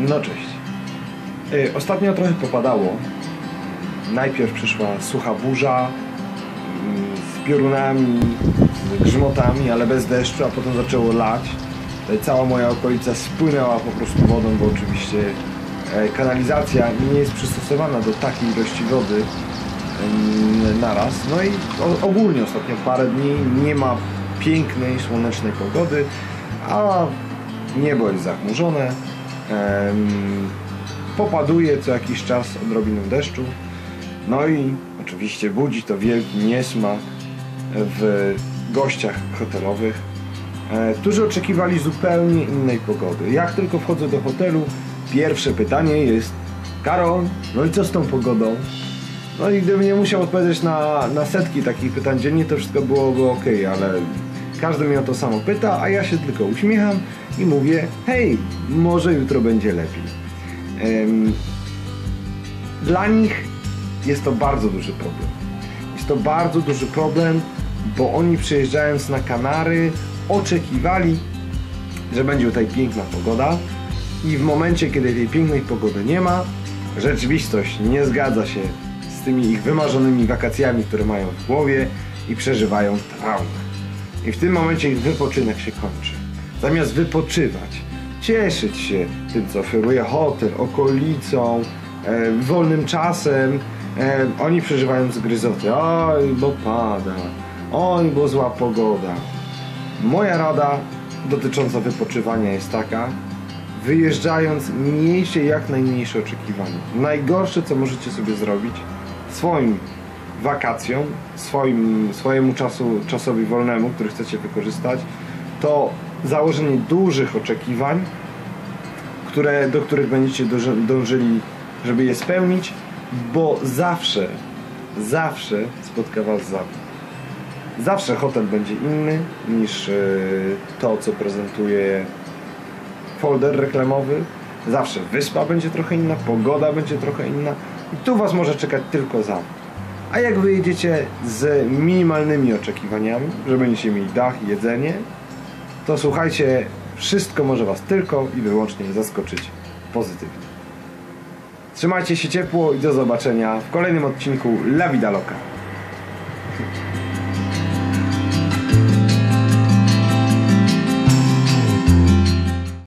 No cześć. Y, Ostatnio trochę popadało. Najpierw przyszła sucha burza mm, z piorunami, z grzmotami, ale bez deszczu, a potem zaczęło lać. Y, Cała moja okolica spłynęła po prostu wodą, bo oczywiście e, kanalizacja nie jest przystosowana do takiej ilości wody em, naraz. No i ogólnie ostatnio parę dni nie ma pięknej, słonecznej pogody, a niebo jest zachmurzone. Popaduje co jakiś czas odrobiną deszczu. No i oczywiście budzi to wielki niesmak w gościach hotelowych, e, którzy oczekiwali zupełnie innej pogody. Jak tylko wchodzę do hotelu, pierwsze pytanie jest Karol, no i co z tą pogodą? No i gdybym nie musiał odpowiedzieć na, na setki takich pytań dziennie, to wszystko byłoby ok, ale każdy mnie o to samo pyta, a ja się tylko uśmiecham i mówię, hej, może jutro będzie lepiej. Dla nich jest to bardzo duży problem. Jest to bardzo duży problem, bo oni przyjeżdżając na Kanary oczekiwali, że będzie tutaj piękna pogoda i w momencie, kiedy tej pięknej pogody nie ma, rzeczywistość nie zgadza się z tymi ich wymarzonymi wakacjami, które mają w głowie i przeżywają traumę. I w tym momencie ich wypoczynek się kończy. Zamiast wypoczywać, cieszyć się tym, co oferuje hotel, okolicą, e, wolnym czasem, e, oni przeżywają zgryzoty. Oj, bo pada. Oj, bo zła pogoda. Moja rada dotycząca wypoczywania jest taka, wyjeżdżając miejcie jak najmniejsze oczekiwania. Najgorsze, co możecie sobie zrobić swoim wakacjom, swoim, swojemu czasu, czasowi wolnemu, który chcecie wykorzystać, to założenie dużych oczekiwań, które, do których będziecie dąży- dążyli, żeby je spełnić, bo zawsze, zawsze spotka Was zawód. Zawsze hotel będzie inny niż e, to, co prezentuje folder reklamowy. Zawsze wyspa będzie trochę inna, pogoda będzie trochę inna i tu Was może czekać tylko zawód. A jak wyjedziecie z minimalnymi oczekiwaniami, że będziecie mieli dach i jedzenie, to słuchajcie, wszystko może Was tylko i wyłącznie zaskoczyć pozytywnie. Trzymajcie się ciepło i do zobaczenia w kolejnym odcinku La Vida Loca.